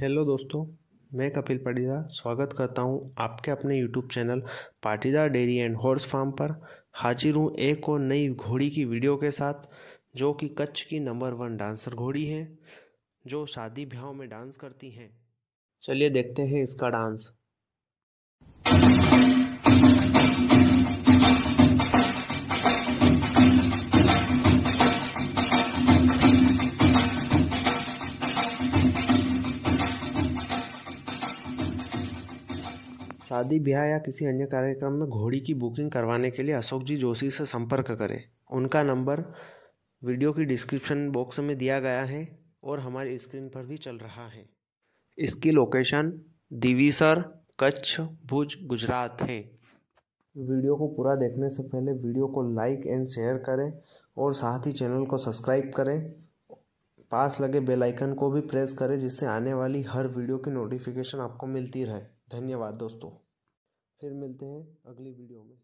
Hello दोस्तों, मैं कपिल पाटीदार स्वागत करता हूँ आपके अपने YouTube channel Patidar dairy and horse farm पर। हाजिर हूँ एक और नई घोड़ी की वीडियो के साथ, जो कि कच्छ की नंबर वन डांसर घोड़ी है, जो शादी ब्याह में डांस करती हैं। चलिए देखते हैं इसका डांस। शादी, ब्याह या किसी अन्य कार्यक्रम में घोड़ी की बुकिंग करवाने के लिए अशोक जी जोशी से संपर्क करें। उनका नंबर वीडियो की डिस्क्रिप्शन बॉक्स में दिया गया है और हमारी स्क्रीन पर भी चल रहा है। इसकी लोकेशन दिवीसर, कच्छ, भुज, गुजरात है। वीडियो को पूरा देखने से पहले वीडियो को लाइक एंड शेयर करें और साथ ही चैनल को सब्सक्राइब करें। पास लगे बेल आइकन को भी प्रेस करें जिससे आने वाली हर वीडियो की नोटिफिकेशन आपको मिलती रहे। धन्यवाद दोस्तों। फिर मिलते हैं अगली वीडियो में।